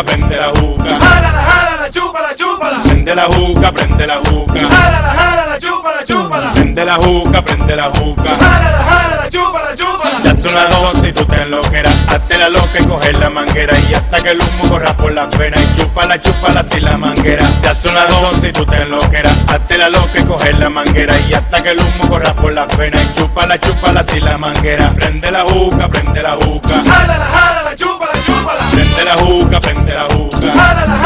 juca, prende la juca. Jálala, jálala, chúpala, chúpala. Prende la juca, prende la juca. Jálala, jálala, chúpala, chúpala. Prende la juca, prende la juca. Jálala, jálala, chúpala, chúpala. Ya son las dos y tú te enloqueras. Hazte la loca y coger la manguera. Y hasta que el humo corra por las venas. Y chúpala, chúpala sin la manguera. Ya son las dos y tú te enloqueras. Hazte la loca y coger la manguera. Y hasta que el humo corra por las venas. Y chúpala, chúpala sin la manguera. Prende la juca, prende la juca. Jálala, jálala, chúpala, Prende la juca, prende la juca.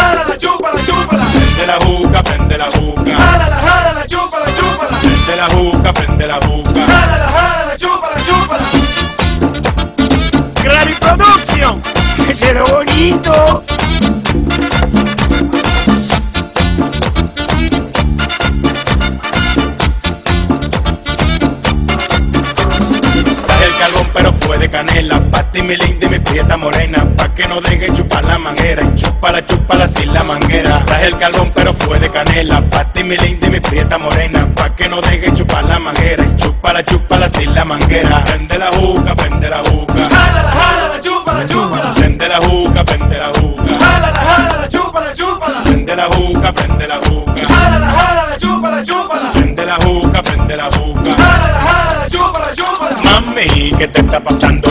Canela Pa' ti mi linda y mi prieta morena Pa' que no deje chupar la manguera Y chúpala, chúpala sin la manguera Traje el carbón pero fue de canela Pa' ti mi linda y mi prieta morena Pa' que no deje chupar la manguera Y chúpala, chúpala sin la manguera Prende la juca, prende la juca Jálala, jálala, chúpala, chúpala. Prende la juca, prende la juca Jálala, jálala, chúpala, chúpala. Prende la juca, prende la juca Jálala, jálala, chúpala, chúpala. Prende la juca, prende la juca Jálala, jálala, chúpala, chúpala. Mami, ¿qué te está pasando?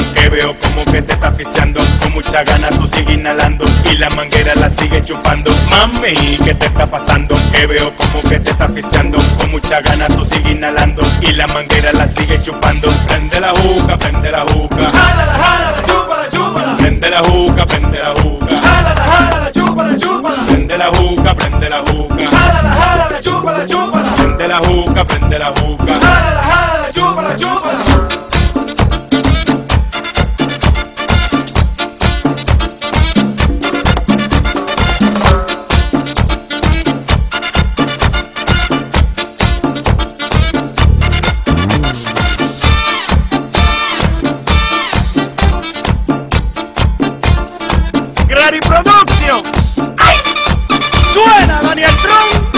Como que te está asfixiando Con mucha gana tú sigues inhalando Y la manguera la sigue chupando Mami, ¿qué te está pasando? Que veo como que te está asfixiando Con mucha gana tú sigues inhalando Y la manguera la sigue chupando Prende la juca, prende la juca Jálala, jálala, chúpala, chúpala. Prende la juca, prende la juca Jálala, jálala, chúpala, chúpala. Prende la juca, prende la juca Jálala, jálala, chúpala, chúpala. Prende la juca, prende la juca Gran Production. ¡Ay! ¡Suena, Daniel Tron!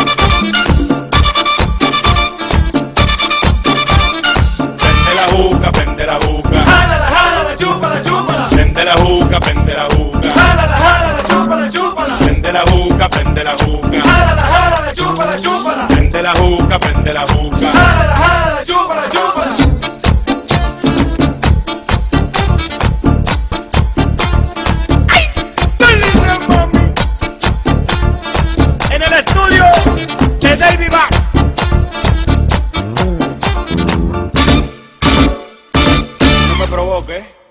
Prende la juca, prende la juca Jálala, jálala, chúpala, chúpala. Prende la juca, prende la juca Jálala, jálala, chúpala, chúpala. Prende la juca, prende la juca Jálala, jálala, chúpala, chúpala. Prende la juca, prende la juca Jálala, provoque.